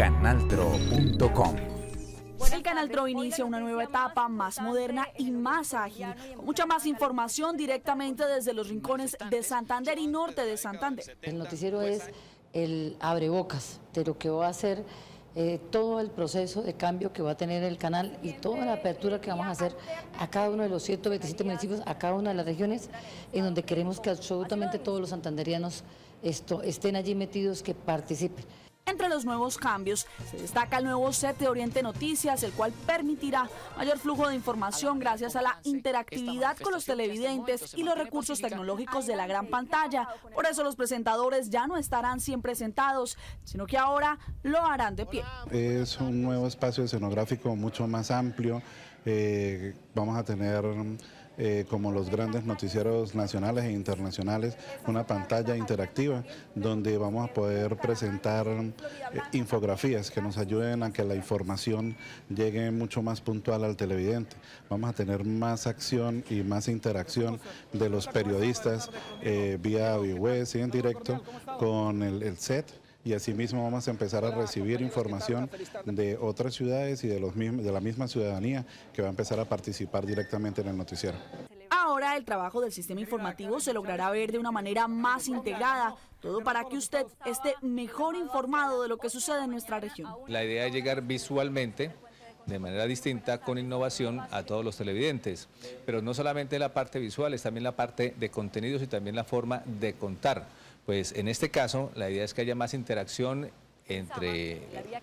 canaltro.com. El Canal Tro inicia una nueva etapa más moderna y más ágil, con mucha más información directamente desde los rincones de Santander y norte de Santander. El noticiero es el abrebocas de lo que va a ser eh, todo el proceso de cambio que va a tener el canal y toda la apertura que vamos a hacer a cada uno de los 127 municipios, a cada una de las regiones, en donde queremos que absolutamente todos los santanderianos esto, estén allí metidos, que participen. Entre los nuevos cambios se destaca el nuevo set de Oriente Noticias, el cual permitirá mayor flujo de información gracias a la interactividad con los televidentes y los recursos tecnológicos de la gran pantalla. Por eso los presentadores ya no estarán siempre sentados, sino que ahora lo harán de pie. Es un nuevo espacio escenográfico mucho más amplio. Eh, vamos a tener eh, como los grandes noticieros nacionales e internacionales, una pantalla interactiva donde vamos a poder presentar eh, infografías que nos ayuden a que la información llegue mucho más puntual al televidente. Vamos a tener más acción y más interacción de los periodistas eh, vía web y en directo con el set y asimismo vamos a empezar a recibir información de otras ciudades y de, los de la misma ciudadanía que va a empezar a participar directamente en el noticiero. Ahora el trabajo del sistema informativo se logrará ver de una manera más integrada, todo para que usted esté mejor informado de lo que sucede en nuestra región. La idea es llegar visualmente de manera distinta con innovación a todos los televidentes, pero no solamente la parte visual, es también la parte de contenidos y también la forma de contar. Pues en este caso la idea es que haya más interacción entre,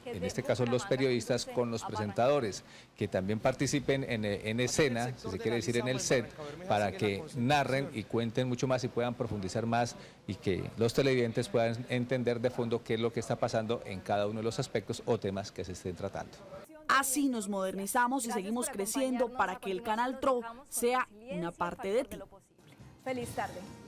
en este caso, los periodistas con los presentadores, que también participen en, en, escena, si se quiere decir en el set, para que narren y cuenten mucho más y puedan profundizar más y que los televidentes puedan entender de fondo qué es lo que está pasando en cada uno de los aspectos o temas que se estén tratando. Así nos modernizamos y seguimos creciendo para que el Canal TRO sea una parte de ti. Feliz tarde.